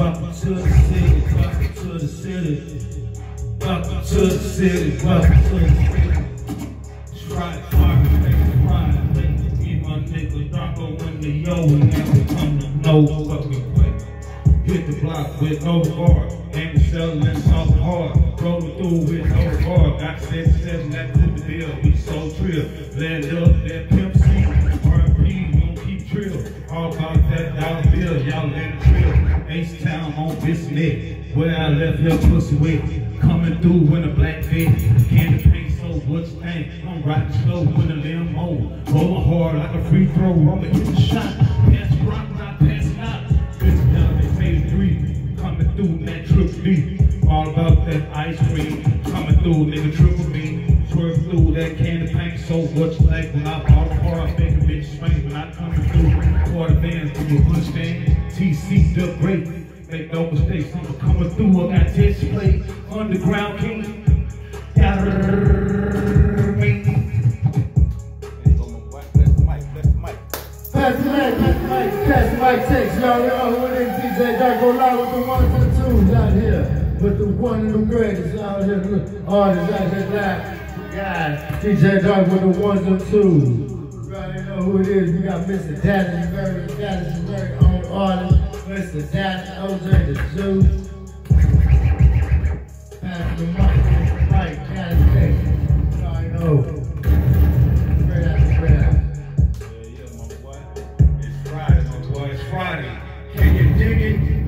to the city, welcome to the city. Welcome to the city, welcome to the city. Try hard, make my nigga. Darko when the yo never come to no fucking way. Hit the block with no bar, and selling soft hard. Rolling through with no bar, got seven seven that to the bill. We so trill, land up that pimp C, RP, we don't keep trill. All about that dollar bill, y'all let it trill. Ace this where I left your pussy with. Coming through in a black bed, candy paint so what's thing? I'm riding slow with a limo, rolling hard like a free throw. I'ma hit the shot, pass rock, not pass out. Bitch down, they made three, coming through that triple B. All about that ice cream, coming through, nigga triple B. Swerve through that candy paint so what's like when I ball hard, make a bitch swing when I coming through. Quarter bands through a Mustang, TC the great. Make no mistakes, I'm coming through, I got test play, underground king. Pass the mic, pass the mic, pass the mic, text. Y'all who it is. DJ Darko Live with the one and the twos out here. With the one and the greatest out here. Artists out here live. Guys, DJ Dark with the ones and twos know who it is. You got Mr. Daddy, very daddy's very own artist. Mr. Daddy, OJ the Zoo. Pass the mic, right, Daddy, I You already know. Friday. Can you dig it?